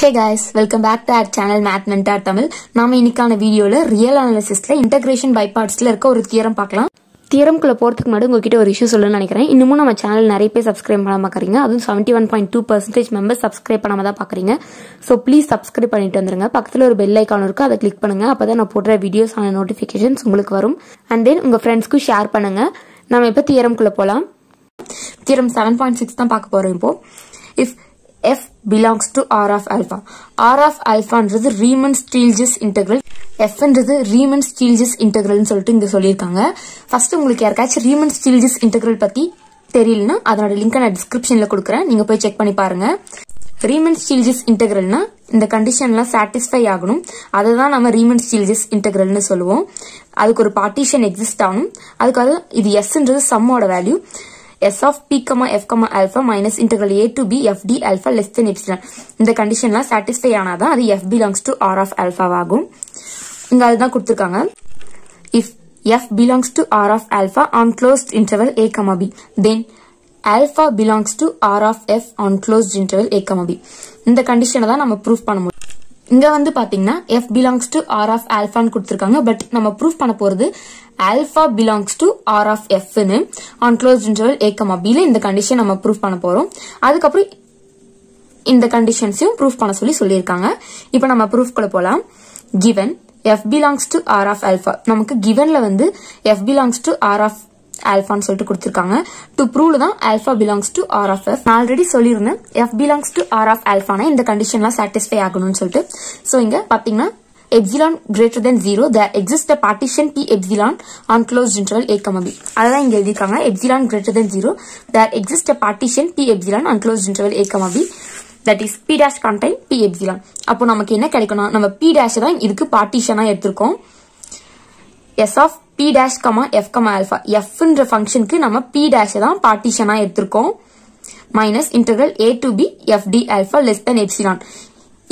Hey guys welcome back to our channel math mentor Tamil நாம இன்னைக்கான வீடியோல real அனாலிசிஸ்ல integration பைபார்ட்ஸ்ல இருக்க ஒரு தியரம் பார்க்கலாம். தியரம்குள்ள போறதுக்கு முன்னாடி உங்ககிட்ட ஒரு இஷ்யூ சொல்லணும்னு நினைக்கிறேன். இன்னமும் நம்ம சேனல் நிறைய பேர் சப்ஸ்கிரைப் பண்ணாம பார்க்குறீங்க அதுவும் seventy one point two percentage members subscribe பண்ணாம தான் பாக்குறீங்க. ஸோ ப்ளீஸ் சப்ஸ்கிரைப் பண்ணிட்டு வந்துருங்க. பக்கத்தில் ஒரு பெல் ஐக்கான் இருக்கு அதை கிளிக் பண்ணுங்க. அப்பதான் நான் போடுற வீடியோஸ் ஆன நோட்டிபிகேஷன்ஸ் உங்களுக்கு வரும். அண்ட் தென் உங்க ஃப்ரெண்ட்ஸ்க்கும் ஷேர் பண்ணுங்க. நம்ம இப்ப தியரம்குள்ளே போலாம். தியரம் செவன் பாயிண்ட் சிக்ஸ் தான் பார்க்க போறோம் இப்போ. If f belongs to r of alpha. R of alphaன்றது ரீமன் ஸ்டீல்ஜஸ் இன்டெக்ரல் எஃப்ன்றது ரீமன் ஸ்டீல்ஜஸ் இன்டெக்ரல்னு சொல்லிட்டு இங்கே சொல்லியிருக்காங்க. ஃபர்ஸ்ட் உங்களுக்கு யாருக்காச்சும் ரீமன் ஸ்டீல்ஜஸ் இன்டெக்ரல் பற்றி தெரியலனா அதோட லிங்க் நான் டிஸ்கிரிப்ஷன்ல கொடுக்குறேன். நீங்கள் போய் செக் பண்ணி பாருங்க. ரீமன் ஸ்டீல்ஜஸ் இன்டெக்ரல்னா இந்த கண்டிஷன்லாம் சாட்டிஸ்ஃபை ஆகணும். அதை தான் நம்ம ரீமன் ஸ்டீல்ஜஸ் இன்டெக்ரல்னு சொல்லுவோம். அதுக்கு ஒரு பார்ட்டிஷன் எக்ஸிஸ்ட் ஆகணும். அதுக்காக இது எஸ்ன்றது சம்மோட value s of p, f, alpha minus integral a to b f d alpha less than epsilon இந்த கண்டிஷன்லாம் சாட்டிஸ்ஃபை ஆனாதான் அது f belongs to r of alpha ஆகும் இங்க அதுதான் கொடுத்திருக்காங்க if f belongs to r of alpha on closed interval a, b then alpha belongs to r of f on closed interval a, b இந்த கண்டிஷனை தான் நம்ம proof பண்ண முடியும் இங்க வந்து பாத்தீங்கன்னா f belongs to r of alpha கொடுத்துருக்காங்க கொடுத்திருக்காங்க. பட் நம்ம ப்ரூஃப் பண்ண போறது alpha belongs to R of f on closed interval interval a, இந்த கண்டிஷன் நம்ம ப்ரூஃப் பண்ண போறோம். அதுக்கப்புறம் இந்த கண்டிஷன்ஸையும் ப்ரூஃப் பண்ண சொல்லி சொல்லியிருக்காங்க. இப்போ நம்ம ப்ரூஃப் கூட போலாம். Given f belongs to r of alpha. நமக்கு கிவன்ல வந்து f belongs to r of ஆல்ஃபான்னு சொல்லிட்டு கொடுத்துருக்காங்க டு ப்ரூவ் தான் alpha belongs to r of f நான் ஆல்ரெடி சொல்லியிருந்தேன் f belongs to r of ஆல்ஃபானா இந்த கண்டிஷன்லாம் சாட்டிஸ்ஃபை ஆகணும்னு சொல்லிட்டு ஸோ இங்க பாத்தீங்கன்னா epsilon greater than zero the exist a partition p epsilon on close interval a comma b அதான் இங்க எழுதியிருக்காங்க epsilon greater than zero the exist partition p epsilon on close interval a comma b that is p dash contain p epsilon அப்போ நமக்கு என்ன கிடைக்கணும் நம்ம B dash தான் இதுக்கு பார்ட்டிஷனா எடுத்திருக்கோம் s of p dash comma f comma alpha. Fன்ற ஃபங்க்ஷனுக்கு நம்ம பி dash தான் பார்ட்டிஷனாக எடுத்திருக்கோம். Minus interval a to b f d alpha less than epsilon.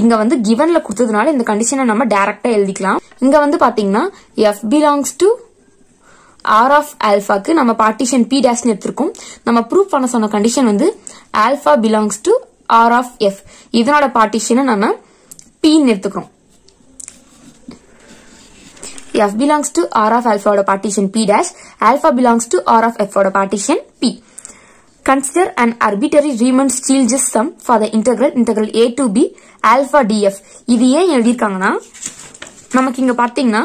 இங்க வந்து கிவன்ல கொடுத்ததுனால இந்த கண்டிஷனை நம்ம டைரக்டா எழுதிக்கலாம். இங்க வந்து பாத்தீங்கன்னா f belongs to r of ஆல்ஃபாக்கு நம்ம பார்ட்டிஷன் பி டேஷ் எடுத்திருக்கோம். நம்ம ப்ரூவ் பண்ண சொன்ன கண்டிஷன் வந்து alpha belongs to r of f இதனோட பார்ட்டிஷனை நம்ம பின்னு எடுத்துக்கிறோம். F belongs to r of alpha ஓட partition p dash alpha belongs to r of f ஓட partition p consider an arbitrary Riemann Stieltjes sum for the integral integral a to b alpha df இது ஏன் எழுதியிருக்காங்கன்னா நமக்கு இங்க பாத்தீங்கன்னா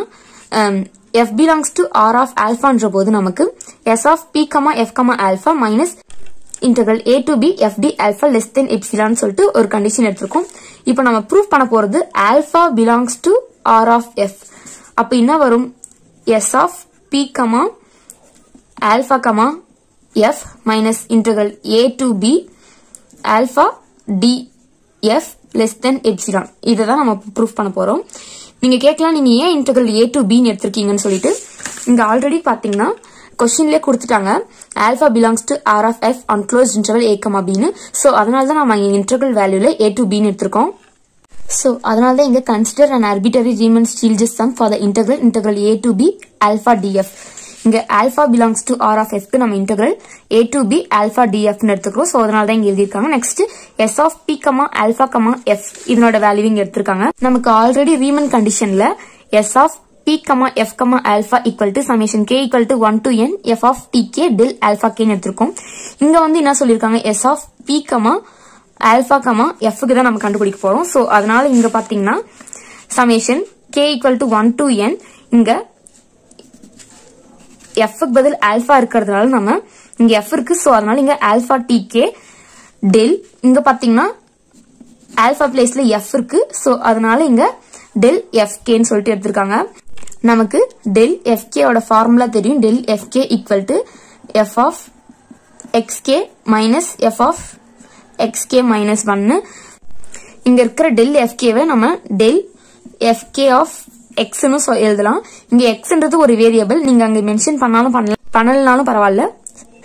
f belongs to r of alpha alphaன்ற போது நமக்கு s of p, f, alpha minus integral a to b f d alpha less than epsilon சொல்லிட்டு ஒரு condition எடுத்திருக்கோம் இப்போ நம்ம proof பண்ண போருது alpha belongs to r of f அப்ப என்ன வரும்? S of p comma alpha comma f minus minus a to b alpha d f less than epsilon இதை தான் நம்ம ப்ரூஃப் பண்ண போறோம். நீங்க கேட்கலாம் நீங்க ஏன் இன்டெகிரல் ஏ டு பின்னு எடுத்திருக்கீங்கன்னு சொல்லிட்டு. இங்க ஆல்ரெடி பாத்தீங்கன்னா கொஸ்டின்லேயே கொடுத்துட்டாங்க. Alpha belongs to r of f on close interval a comma pin so அதனால தான் நம்ம இன்டெகிரல் வேல்யூல ஏ டு பின்னு எடுத்திருக்கோம். So, அதனால தான் இங்க consider an arbitrary Riemann Stieltjes sum for the integral integral a to b alpha df. இங்க alpha belongs to r of f க்கு நம்ம integral a to b alpha df னு எடுத்துக்கிறோம் so அதனால தான் இங்க எழுதியிருக்காங்க next s of p, alpha, f இதனோட வேல்யூ இங்க எடுத்திருக்காங்க நமக்கு ஆல்ரெடி ரீமன் கண்டிஷன்ல s of p, f, alpha equal to summation k equal to 1 to n f of tk del alpha k னு எடுத்திருக்கோம் இங்க வந்து என்ன சொல்லியிருக்காங்க s of p, alpha comma எஃப்க்கு தான் நம்ம கண்டுபிடிக்க போறோம். ஸோ அதனால இங்க பாத்தீங்கன்னா summation k equal to one to n இங்க எஃப்க்கு பதில் ஆல்பா இருக்கிறதுனால நம்ம இங்க எஃப் இருக்கு. ஸோ அதனால இங்க ஆல்பா டி கே டெல் இங்க பாத்தீங்கன்னா ஆல்பா பிளேஸ்ல எஃப் இருக்கு. ஸோ அதனால இங்க டெல் எஃப் கேன்னு சொல்லிட்டு எடுத்திருக்காங்க. நமக்கு டெல் எஃப்கேயோட ஃபார்முலா தெரியும். Del f k equal to f of x k minus f of x k minus ஒன்னு இங்க இருக்கிற டெல் எஃப்கேவை நம்ம டெல் எஃப்கே ஆஃப் எக்ஸ்னு எழுதலாம். இங்க எக்ஸ்ன்றது ஒரு வேரியபிள் நீங்க அங்க மென்ஷன் பண்ணாலும் பண்ணல பண்ணலனாலும் பரவாயில்ல.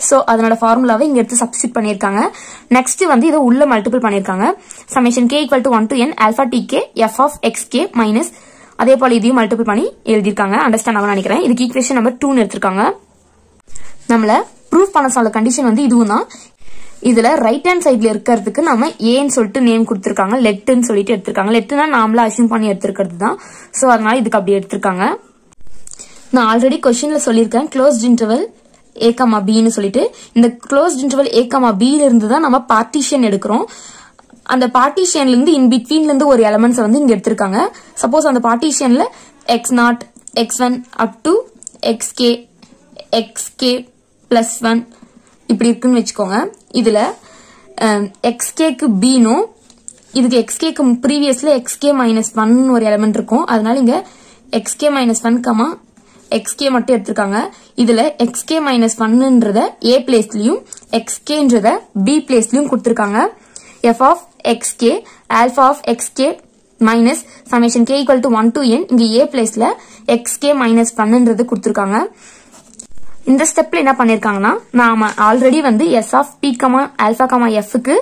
சோ அதனோட ஃபார்முலாவை இங்க எடுத்து சப்ஸ்டிட் பண்ணிருக்காங்க நெக்ஸ்ட் வந்து இதை உள்ள மல்டிபிள் பண்ணிருக்காங்க summation k equal to one to n alpha d k f of x k minus அதே போல இதையும் மல்டிபிள் பண்ணி எழுதியிருக்காங்க. அண்டர்ஸ்டாண்ட் ஆகும் நினைக்கிறேன். இதுக்கு ஈக்குவேஷன் நம்பர் டூன்னு எடுத்திருக்காங்க. நம்மள ப்ரூஃப் பண்ண சொல்ல கண்டிஷன் வந்து இதுவும் தான் இதுல ரைட் ஹேண்ட் சைட்ல இருக்கிறதுக்கு நம்ம ஏன்னு சொல்லிட்டு நேம் கொடுத்துருக்காங்க. லெட்டுன்னு சொல்லிட்டு எடுத்திருக்காங்க. லெட்டுனா நாமளா அசியூம் பண்ணி எடுத்திருக்கிறது தான் ஸோ அதனால இதுக்கு அப்படி எடுத்திருக்காங்க. நான் ஆல்ரெடி கொஸ்டின்ல சொல்லியிருக்கேன். க்ளோஸ்ட் இன்டர்வல் ஏகமா பின்னு சொல்லிட்டு. இந்த க்ளோஸ்ட் இன்டர்வல் ஏகமா பியில இருந்து தான் நம்ம பார்ட்டிஷன் எடுக்கிறோம். அந்த பார்ட்டிஷியன்ல இருந்து இன் பிட்வீன்ல இருந்து ஒரு எலமெண்ட்ஸ் வந்து இங்க எடுத்திருக்காங்க. சப்போஸ் அந்த பார்ட்டிஷியன்ல x naught x one up to x k x k plus one இப்படி இருக்குன்னு வச்சுக்கோங்க. இதுல எக்ஸ்கேக்கு பீனும் இதுக்கு எக்ஸ்கேக்கு ப்ரீவியஸ்ல எக்ஸ்கே மைனஸ் ஒன் ஒரு எலமெண்ட் இருக்கும். அதனால இங்க x k minus one comma x k மட்டும் எடுத்திருக்காங்க. இதுல எக்ஸ்கே மைனஸ் ஒன்னுன்றத ஏ பிளேஸ்லயும் எக்ஸ்கேன்றத பி பிளேஸ்லயும் கொடுத்துருக்காங்க. F of x k alpha of x k minus summation k equal to one to n இங்க ஏ பிளேஸ்ல எக்ஸ்கே மைனஸ் ஒன்னுன்றது கொடுத்துருக்காங்க. இந்த ஸ்டெப்ல என்ன பண்ணிருக்காங்கன்னா நாம ஆல்ரெடி வந்து s of p comma alpha comma எஃப்க்கு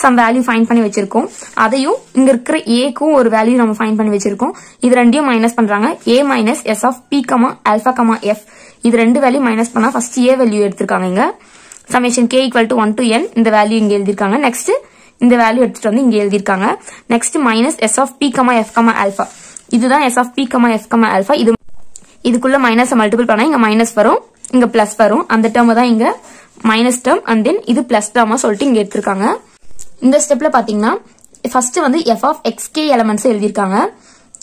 some value find பண்ணி வச்சிருக்கோம். அதையும் இங்க இருக்கிற ஏக்கும் ஒரு வேல்யூ நம்ம ஃபைன் பண்ணி வச்சிருக்கோம். இது ரெண்டையும் மைனஸ் பண்றாங்க. A minus s of p comma alpha comma f இது ரெண்டு வேல்யூ மைனஸ் பண்ணா ஃபர்ஸ்ட் ஏ வேல்யூ எடுத்திருக்காங்க இங்க. Summation k equal to one to n இந்த வேல்யூ இங்க எழுதிருக்காங்க நெக்ஸ்ட் இந்த வேல்யூ எடுத்துட்டு வந்து இங்க எழுதிருக்காங்க next minus s of p comma f comma alpha இதுதான் s of p comma f comma alpha இது இதுக்குள்ள மைனஸ் மல்டிபிள் பண்ணா இங்க மைனஸ் வரும். இங்க பிளஸ் வரும். அந்த டேர்ம் தான் இங்க மைனஸ் டேர்ம் அண்ட் தென் இது பிளஸ் டேர்மா சொல்லிட்டு இங்க எடுத்திருக்காங்க. இந்த ஸ்டெப்ல பாத்தீங்கன்னா ஃபர்ஸ்ட் வந்து எஃப் ஆஃப் எக்ஸ்கே எலமெண்ட்ஸ் எழுதிருக்காங்க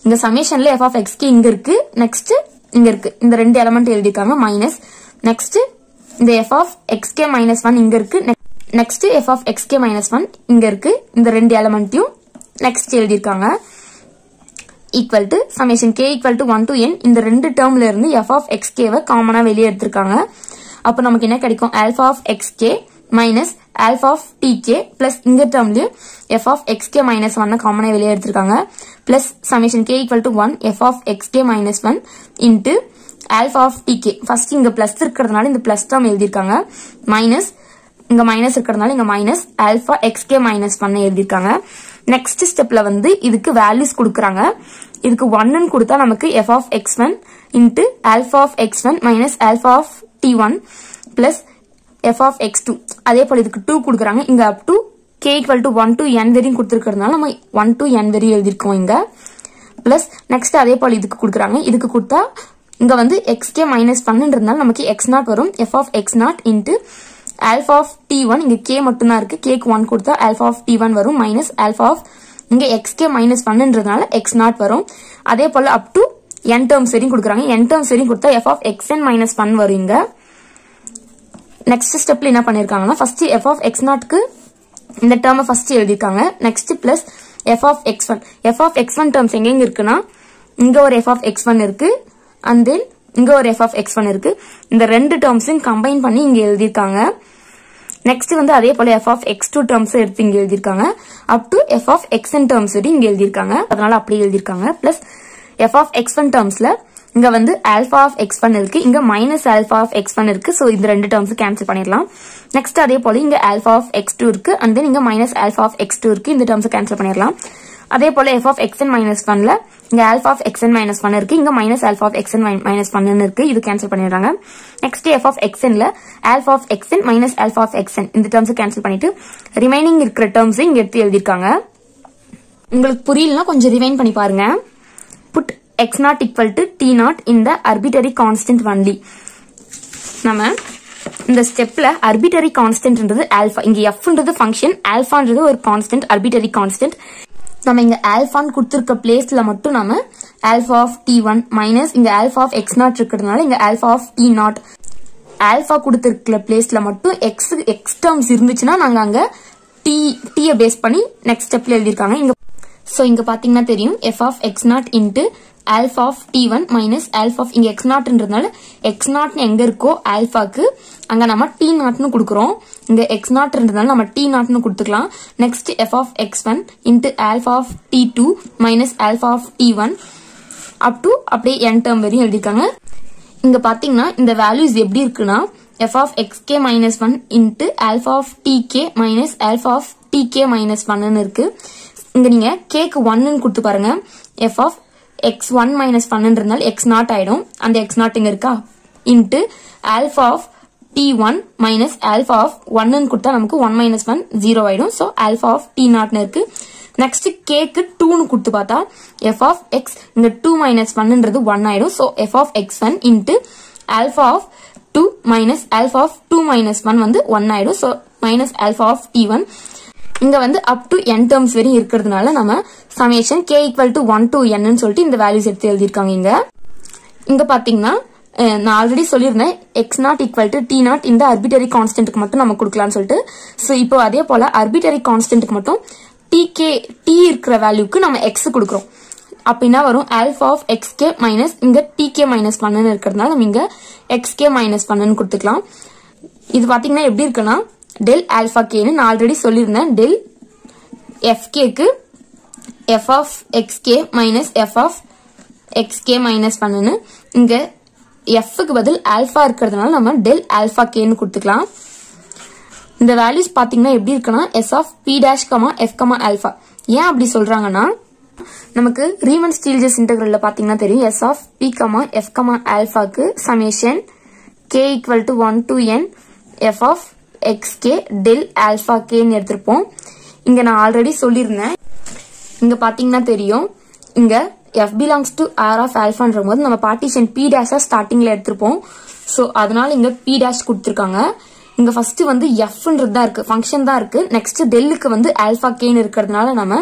இங்க சமேஷன்ல எஃப் ஆஃப் எக்ஸ்கே இங்க இருக்கு. நெக்ஸ்ட் இங்க இருக்கு. இந்த ரெண்டு எலமெண்ட் எழுதிருக்காங்க மைனஸ் நெக்ஸ்ட் இந்த f of x k minus one இங்க இருக்கு. Next f of x k minus one இங்க இருக்கு. இந்த ரெண்டு எலமெண்ட்டையும் நெக்ஸ்ட் எழுதிருக்காங்க equal to summation k equal to one to n இந்த ரெண்டு டேர்ம்ல இருந்து எஃப் ஆஃப் எக்ஸ் கேவை காமனா வெளியே எடுத்திருக்காங்க. அப்போ நமக்கு என்ன கிடைக்கும்? Alpha of x k minus alpha of d k plus இந்த டேர்ம்லயும் f of x k minus one காமனா வெளியே எடுத்திருக்காங்க. Plus summation k equal to one f of x k minus one into alpha of d k first இங்க plus இருக்கிறதுனால இந்த plus term எழுதியிருக்காங்க. Minus இங்க minus இருக்கிறதுனால இங்க minus alpha x k minus one எழுதிருக்காங்க நெக்ஸ்ட் ஸ்டெப்ல வந்து இதுக்கு வேல்யூஸ் கொடுக்குறாங்க. இதுக்கு ஒன்னு கொடுத்தா நமக்கு f of x one into alpha of x one minus alpha of d one plus f of x two அதே போல இதுக்கு டூ கொடுக்குறாங்க. இங்க up to k equal to one to n வரையும் கொடுத்துருக்கிறதுனால நம்ம ஒன் டு என் வரையும் எழுதிருக்கோம் இங்க. பிளஸ் நெக்ஸ்ட் அதே போல இதுக்கு கொடுக்குறாங்க. இதுக்கு கொடுத்தா இங்க வந்து எக்ஸ்கே மைனஸ் பண்ணுன்றதுனால நமக்கு எக்ஸ் நாட் வரும். F of x naught into alpha of d one இங்க கே மட்டும் தான் இருக்கு கேக்கு ஒன் கொடுத்தா ஆல்ஃபா ஆஃப் டி ஒன் வரும் மைனஸ் ஆல்ஃபா ஆஃப் இங்க எக்ஸ் கே மைனஸ் ஒன்னுன்றதுனால எக்ஸ் நாட் வரும். அதே போல அப் டு என் டேர்ம்ஸ் வரையும் கொடுக்குறாங்க. என் டேர்ம்ஸ் வரையும் கொடுத்தா f of x n minus one வரும் இங்க. நெக்ஸ்ட் ஸ்டெப்ல என்ன பண்ணிருக்காங்கன்னா ஃபர்ஸ்ட் எஃப் ஆஃப் எக்ஸ் நாட்க்கு இந்த டேர்மை ஃபர்ஸ்ட் எழுதிருக்காங்க next plus f of x one f of x one terms எங்கெங்க இருக்குன்னா இங்க ஒரு எஃப் ஆஃப் எக்ஸ் ஒன் இருக்கு. அண்ட் தென் இங்க ஒரு எஃப் ஆஃப் எக்ஸ் ஒன் இருக்கு. இந்த ரெண்டு டேர்ம்ஸையும் கம்பைன் பண்ணி இங்க எழுதியிருக்காங்க. நெக்ஸ்ட் வந்து அதே போல f of x two terms எடுத்து இங்க எழுதியிருக்காங்க. Up to f of x n terms வரை இங்க எழுதியிருக்காங்க. அதனால அப்படியே எழுதியிருக்காங்க. Plus f of x one டேர்ம்ஸ்ல இங்க வந்து ஆல்பா ஆஃப் எக்ஸ் ஒன் இருக்கு. இங்க minus alpha of x one இருக்கு. சோ இந்த ரெண்டு டேர்ம்ஸ் கேன்சல் பண்ணிடலாம். நெக்ஸ்ட் அதே போல இங்க ஆல்பா ஆஃப் எக்ஸ் டூ இருக்கு. அண்ட் தென் இங்க minus alpha of x two இருக்கு. இந்த டேர்ம்ஸ் கேன்சல் பண்ணிடலாம். அதே போல f of x n minus ஒன்ல இங்க alpha of x n minus one இருக்கு. இங்க minus alpha of x n minus one இருக்கு. இது கேன்சல் பண்ணிடுறாங்க. Next F of x என்ல of x n minus alpha of x n இந்த terms cancel பண்ணிட்டு remaining இருக்கிற டேர்ம்ஸ் இங்க எடுத்து எழுதிருக்காங்க உங்களுக்கு புரியலனா கொஞ்சம் ரிவைன் பண்ணி பாருங்க. Put x naught equal to d naught இந்த அர்பிட்டரி கான்ஸ்டன்ட் ஒன்லி நம்ம இந்த ஸ்டெப்ல அர்பிட்டரி கான்ஸ்டன்ட்ன்றது ஆல்பா இங்க எஃப்ன்றது ஃபங்க்ஷன் ஆல்பான்றது ஒரு கான்ஸ்டன்ட் அர்பிட்டரி கான்ஸ்டன்ட் நம்ம இங்க ஆல்ஃபான்னு கொடுத்துருக்க பிளேஸ்ல மட்டும் நம்ம alpha of d one minus இங்க ஆல்ஃபா ஆஃப் எக்ஸ் நாட் இருக்கிறதுனால இங்க alpha of d naught alpha கொடுத்துருக்க பிளேஸ்ல மட்டும் எக்ஸ் எக்ஸ் டேர்ம்ஸ் இருந்துச்சுன்னா நாங்க அங்க டி டீயை பேஸ் பண்ணி நெக்ஸ்ட் ஸ்டெப்ல எழுதிருக்காங்க இங்க ஸோ இங்க பாத்தீங்கன்னா தெரியும் f of x naught into alpha of d one minus alpha of இங்க எக்ஸ் நாட்ன்றதுனால எக்ஸ் நாட்னு எங்கே இருக்கோ ஆல்ஃபாக்கு அங்கே நம்ம டி நாட்னு கொடுக்குறோம். இங்க எக்ஸ் நாட்ன்றதுனால நம்ம டி நாட்னு கொடுத்துக்கலாம். Next f of x one into alpha of d two minus alpha of d one up to அப்படியே என் டேர்ம் வரையும் எழுதிருக்காங்க இங்கே பார்த்தீங்கன்னா இந்த வேல்யூஸ் எப்படி இருக்குன்னா f of x k minus one into alpha of d k minus alpha of d k minus ஒன்னு இருக்கு. இங்க நீங்க கேக்கு ஒன்னு கொடுத்து பாருங்க. F of x one minus பண்ணுன்றதுனால x naught ஆயிடும். அந்த எக்ஸ் நாட் இங்க இருக்கா? Into alpha of d one minus alpha of ஒன்னு கொடுத்தா நமக்கு ஒன் மைனஸ் ஒன் ஜீரோ ஆயிடும். ஸோ ஆல்ஃபா ஆஃப் டி நாட்னு இருக்கு. நெக்ஸ்ட் கேக்கு டூன்னு கொடுத்து பார்த்தா எஃப் ஆஃப் எக்ஸ் இங்க டூ மைனஸ் ஒன்னுன்றது ஒன் ஆயிடும். So f of x one into alpha of two minus alpha of two minus one வந்து ஒன் ஆயிடும். So minus alpha of d one இங்க வந்து அப் டு என் டேர்ம்ஸ் வரையும் இருக்கிறதுனால நம்ம summation k equal to one to என்னன்னு சொல்லிட்டு இந்த வேல்யூஸ் எடுத்து எழுதியிருக்காங்க இங்க. இங்க பாத்தீங்கன்னா நான் ஆல்ரெடி சொல்லியிருந்தேன் x naught equal to d naught இந்த அர்பிட்டரி கான்ஸ்டன்ட்க்கு மட்டும் நம்ம கொடுக்கலாம்னு சொல்லிட்டு. ஸோ இப்போ அதே போல அர்பிட்டரி கான்ஸ்டன்ட்க்கு மட்டும் டி கே டி இருக்கிற வேல்யூக்கு நம்ம எக்ஸ் கொடுக்குறோம். அப்படின்னா வரும்? Alpha of x k minus இங்க டி கே மைனஸ் ஒன்னு இருக்கிறதுனால நம்ம இங்க எக்ஸ் கே மைனஸ் ஒன்னு கொடுத்துக்கலாம். இது பாத்தீங்கன்னா எப்படி இருக்குன்னா டெல் ஆல்ஃபா கேன்னு நான் ஆல்ரெடி சொல்லியிருந்தேன். Del f cake f of x k minus f of x k minus ஒன்னு இங்க எஃப்க்கு பதில் ஆல்ஃபா இருக்கிறதுனால நம்ம டெல் ஆல்ஃபா கேன்னு கொடுத்துக்கலாம். இந்த வேல்யூஸ் பாத்தீங்கன்னா எப்படி இருக்குன்னா S of P dash comma F comma alpha ஏன் அப்படி சொல்றாங்கன்னா நமக்கு ரீமன் ஸ்டீல்ஜஸ் இன்டெகிரல்ல பாத்தீங்கன்னா தெரியும். S of P comma F comma ஆல்ஃபாக்கு summation K equal to one to N F of X K del alpha கேன்னு எடுத்திருப்போம். இங்க நான் ஆல்ரெடி சொல்லியிருந்தேன். இங்க பாத்தீங்கன்னா தெரியும். இங்க f belongs to r of ஆல்ஃபான்ற போது நம்ம பார்ட்டிஷன் பி டேஷா ஸ்டார்டிங்ல எடுத்திருப்போம். சோ அதனால இங்க பி டேஷ் கொடுத்திருக்காங்க. இங்க ஃபர்ஸ்ட் வந்து எஃப்ன்றது தான் இருக்கு. ஃபங்க்ஷன் தான் இருக்கு. நெக்ஸ்ட் டெல்லுக்கு வந்து ஆல்ஃபா கேன்னு இருக்கிறதுனால நம்ம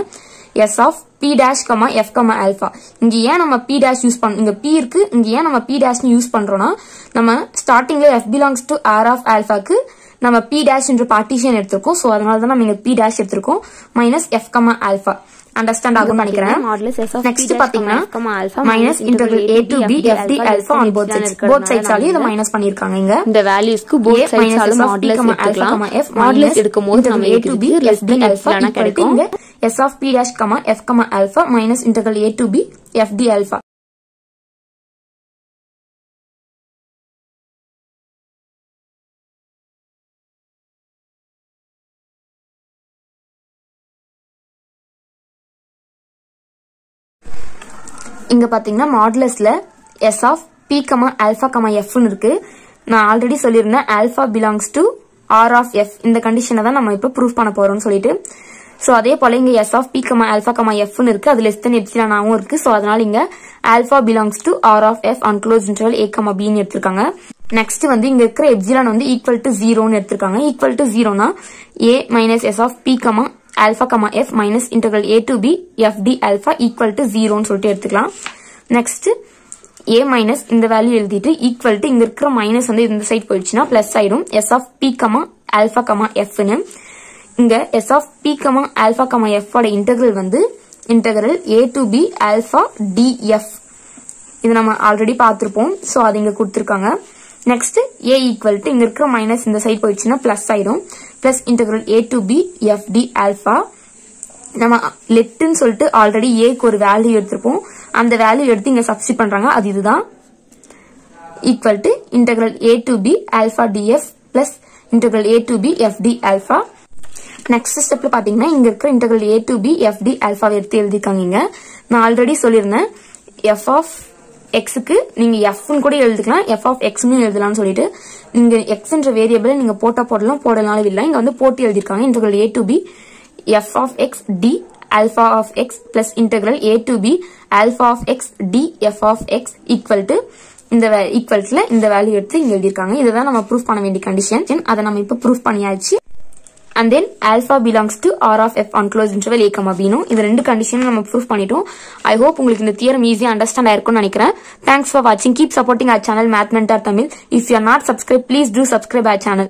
s of p dash comma f comma alpha இங்க ஏன் நம்ம பி டேஷ் யூஸ் பண்ண இங்க பி இருக்கு. இங்க ஏன் நம்ம பி டேஷ்னு யூஸ் பண்றோம்னா நம்ம ஸ்டார்டிங்ல f belongs to r of ஆல்ஃபாக்கு நம்ம பி டேஷ் என்ற பார்ட்டிஷன் எடுத்திருக்கோம் சோ அதனால தான் நம்ம இங்க பி டேஷ் எடுத்திருக்கோம் minus f comma alpha understand ஆகும்னு நினைக்கிறேன் நெக்ஸ்ட் பாத்தீங்கன்னா minus interval a to b f d alpha on both sides both சைட்ஸாலையும் இதை மைனஸ் பண்ணிருக்காங்க இங்க இந்த வேல்யூஸ்க்கு போத் A சைட்ஸ் minus ஆலும் S of P, modulus F modulus எடுக்கும் போது நம்ம D then alpha எப்சிலானா equal to கிடைக்கும் இங்க S of P dash, comma F, comma alpha minus integral A to B, F D இங்க பாத்தீங்கன்னா மாடுலஸ்ல s of p comma alpha comma எஃப்னு இருக்கு. நான் already சொல்லியிருந்தேன் alpha belongs to r of f இந்த கண்டிஷனை தான் நம்ம இப்போ ப்ரூவ் பண்ண போறோம்னு சொல்லிட்டு. ஸோ அதே போல இங்க S of P comma alpha comma எஃப்னு இருக்கு. அது லெஸ் தென் எப்சிலானாவும் இருக்கு. ஸோ அதனால இங்க alpha belongs to R of F enclose interval A comma பின்னு எடுத்திருக்காங்க. நெக்ஸ்ட் வந்து இங்க இருக்கிற எப்சிலான் வந்து ஈக்குவல் டு ஜீரோன்னு எடுத்திருக்காங்க. Equal to ஜீரோனா A minus S of P comma alpha comma F minus interval A to B F D alpha equal to ஜீரோன்னு சொல்லிட்டு எடுத்துக்கலாம். நெக்ஸ்ட் ஏ மைனஸ் இந்த வேல்யூ எழுதிட்டு ஈக்குவல் டு இங்க இருக்கிற மைனஸ் வந்து இந்த சைட் போயிடுச்சுன்னா பிளஸ் ஆயிடும். S of P comma alpha comma எஃப்னு இங்க S of P comma alpha comma F ஓட இன்டெகிரல் வந்து integral A to B alpha D F இது நம்ம ஆல்ரெடி பார்த்துருப்போம். ஸோ அது இங்க கொடுத்துருக்காங்க. நெக்ஸ்ட் ஏ ஈக்குவல் டு இங்க இருக்கிற மைனஸ் இந்த சைட் போயிடுச்சுன்னா பிளஸ் ஆயிடும். Plus integral A to B F D alpha நம்ம லெட்டுன்னு சொல்லிட்டு ஆல்ரெடி ஏக்கு ஒரு வேல்யூ எடுத்திருப்போம். அந்த வேல்யூ எடுத்து இங்க சப்ஸ்டி பண்றாங்க. அது இதுதான். Equal to integral A to B alpha D F plus integral A to B F D alpha next ஸ்டெப்ல பாத்தீங்கன்னா இங்க இருக்கிற integral A to B F D alpha எடுத்து எழுதிருக்காங்க நான் ஆல்ரெடி சொல்லியிருந்தேன். எஃப் ஆஃப் எக்ஸுக்கு நீங்க எஃப்னு கூட எழுதிக்கலாம். எஃப் ஆஃப் எக்ஸ்னு எழுதலாம்னு சொல்லிட்டு நீங்க எக்ஸ்ன்ற வேரியபிள் நீங்க போட்டா போடலாம் போடலாம் இல்லை. இங்க வந்து போட்டு எழுதிருக்காங்க integral A to B F of X D alpha of X plus integral A to B alpha of X D F of X equal to இந்த ஈக்குவல்ஸ்ல இந்த வேல்யூ எடுத்து இங்க எழுதிருக்காங்க இதுதான் நம்ம ப்ரூஃப் பண்ண வேண்டிய கண்டிஷன் அதை நம்ம இப்ப ப்ரூஃப் பண்ணியாச்சு. And then alpha belongs to R of F enclose interval A comma பீனும் இந்த ரெண்டு கண்டிஷனும் நம்ம ப்ரூவ் பண்ணிட்டோம். ஐ ஹோப் உங்களுக்கு இந்த தியரம் ஈஸியா அண்டர்ஸ்டாண்ட் ஆயிருக்கும்னு நினைக்கிறேன். தேங்க்ஸ் ஃபார் வாட்சிங் keep supporting our channel math mentor Tamil if you are not subscribe please do subscribe our channel